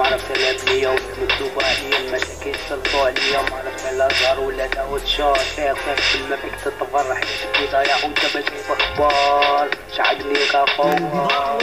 بيه ما عرفت الأبنية والمكتوبة عليا المساكين سلطوا عليا ما عرفت الأزهر ولا داود شار خير كل ما فيك تتفرح يجيب ضايع وأنت بجيب أخبار. شعقني كفوار.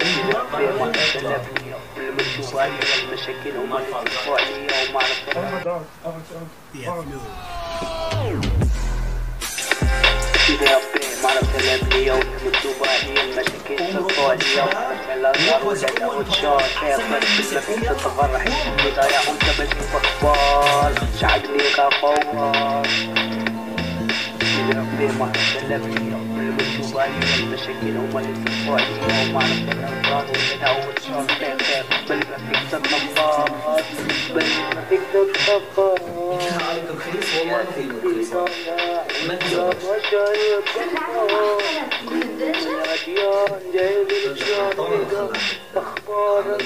إذا بيه ما عرفت الأبنية والمكتوبة عليا المشاكل هما اللي سلطوا عليا وما عرفت إذا بيه ما المشاكل سلطوا عليا وما عرفت الأزهر ولا داود شار خير خير كل ما فيك تتفرح يجيب ضايع وانت إذا بيه ما عرفت الأبنية والمكتوبة عليا المشاكل هما اللي سلطوا عليا وما عرفت الأزهر ولا داود شار خير خير بل ما فيك تتفرح بل ما فيك تتفرح أخبار